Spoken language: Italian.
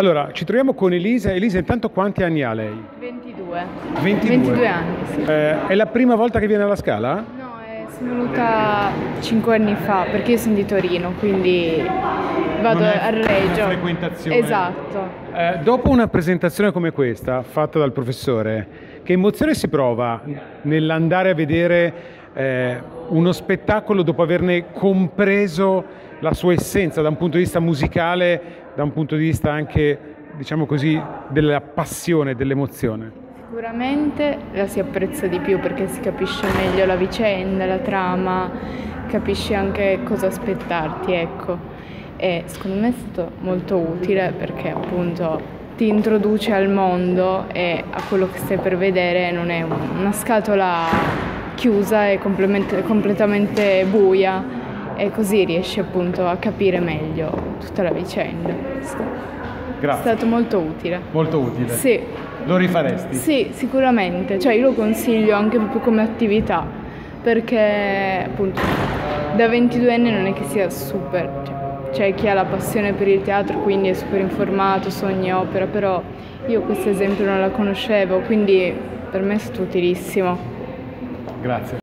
Allora, ci troviamo con Elisa. Elisa, intanto quanti anni ha lei? 22. 22. 22 anni, sì. Eh, è la prima volta che viene alla Scala? No, eh, sono venuta 5 anni fa perché io sono di Torino, quindi vado Non è a Reggio. una frequentazione. Esatto. Eh, dopo una presentazione come questa, fatta dal professore, che emozione si prova nell'andare a vedere eh, uno spettacolo dopo averne compreso la sua essenza da un punto di vista musicale, da un punto di vista anche, diciamo così, della passione, dell'emozione? Sicuramente la si apprezza di più perché si capisce meglio la vicenda, la trama, capisci anche cosa aspettarti, ecco. E secondo me è stato molto utile perché appunto ti introduce al mondo e a quello che stai per vedere non è una scatola chiusa e completamente buia e così riesci appunto a capire meglio tutta la vicenda. È Grazie. stato molto utile. Molto utile. Sì. Lo rifaresti? Sì, sicuramente, cioè io lo consiglio anche proprio come attività, perché appunto da 22enne non è che sia super, cioè, c'è chi ha la passione per il teatro, quindi è super informato, sogna opera, però io questo esempio non la conoscevo, quindi per me è stato utilissimo. Grazie.